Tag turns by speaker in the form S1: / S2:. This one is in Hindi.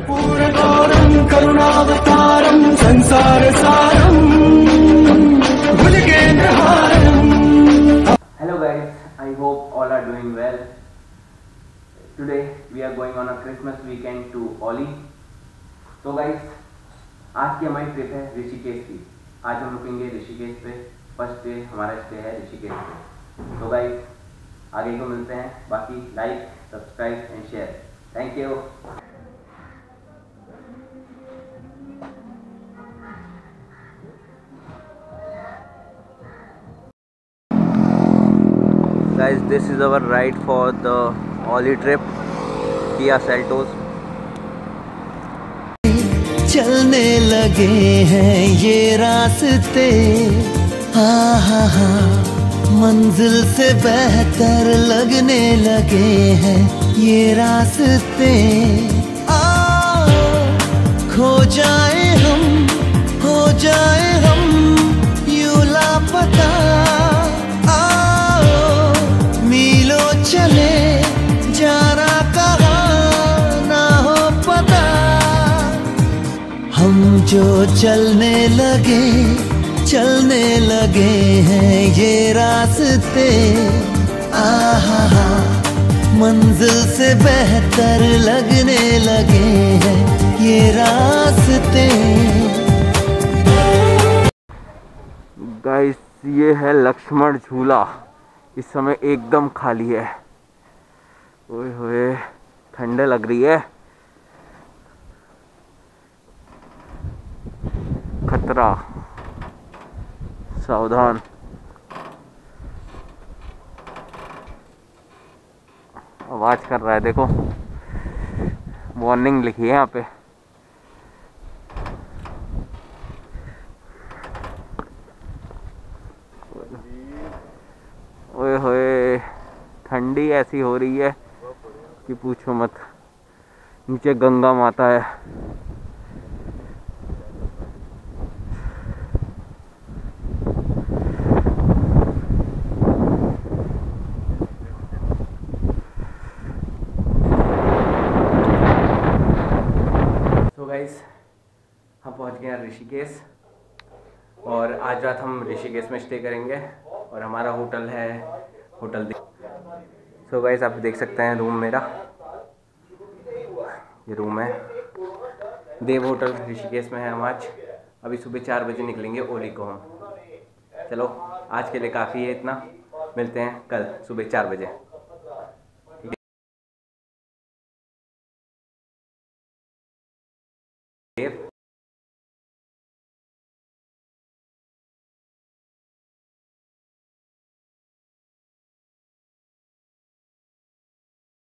S1: कर्पूरगौरं करुणावतारं संसारसारम् भुजगेन्द्रहारम्
S2: Hello guys, I hope all are doing well. Today we are going on a Christmas weekend to Oli. तो गाइस आज की हमारी ट्रिप है ऋषिकेश की। आज हम रुकेंगे ऋषिकेश पे। फ़र्स्ट डे हमारा स्टे है ऋषिकेश पे। तो गाइस आगे को मिलते हैं। बाकी like subscribe and share thank you guys this is our ride for the Auli trip Kia Seltos
S3: चलने लगे हैं ये रास्ते। हा हा हा, मंजिल से बेहतर लगने लगे हैं ये रास्ते। आ खो जाए। जो चलने लगे चलने लगे हैं ये रास्ते। आहा मंजिल से बेहतर लगने लगे हैं ये रास्ते।
S2: गाइस, ये है लक्ष्मण झूला। इस समय एकदम खाली है। ओए होए, ठंडे लग रही है। खतरा सावधान। आवाज़ कर रहा है, देखो। वार्निंग लिखी है यहाँ पे। ओए होए, ठंडी ऐसी हो रही है कि पूछो मत। नीचे गंगा माता है तो गाइस हम पहुँच गए हैं ऋषिकेश। और आज रात हम ऋषिकेश में स्टे करेंगे। और हमारा होटल है होटल सो गाइस आप देख सकते हैं रूम मेरा। ये रूम है। देव होटल ऋषिकेश में है हम आज। अभी सुबह चार बजे निकलेंगे ओली को हम। चलो, आज के लिए काफ़ी है इतना। मिलते हैं कल सुबह चार बजे। देव